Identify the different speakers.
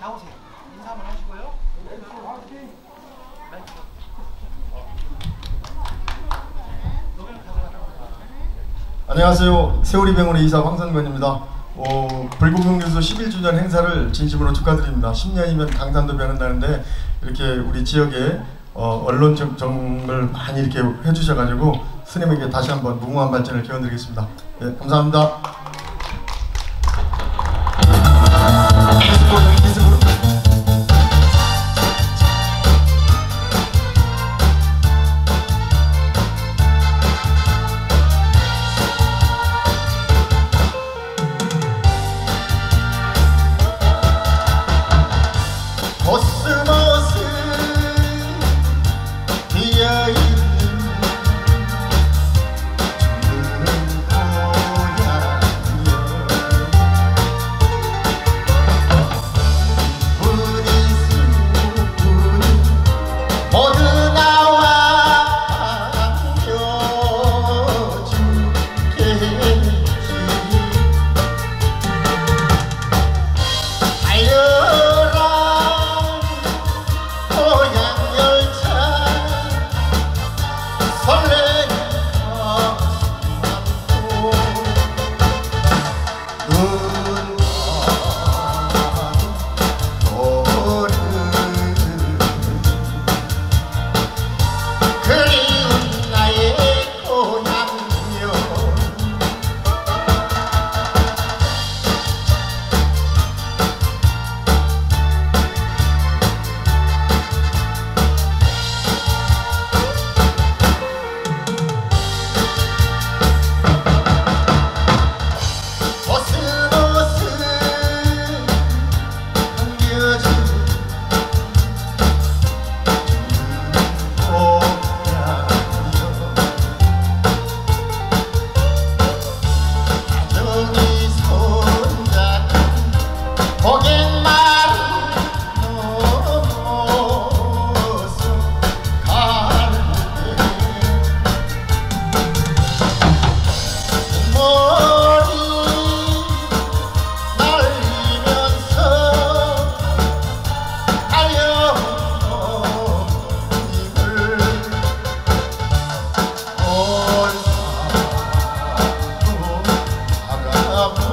Speaker 1: 나오세요. 인사 한번 하시고요.
Speaker 2: 안녕하세요. 세월이 병원의 이사 황상변입니다. 어, 불공동뉴스 11주년 행사를 진심으로 축하드립니다. 10년이면 강산도 변한다는데 이렇게 우리 지역에 어, 언론 정- 정을 많이 이렇게 해주셔가지고 스님에게 다시 한번 무궁한 발전을 기원드리겠습니다. 예, 감사합니다. amor.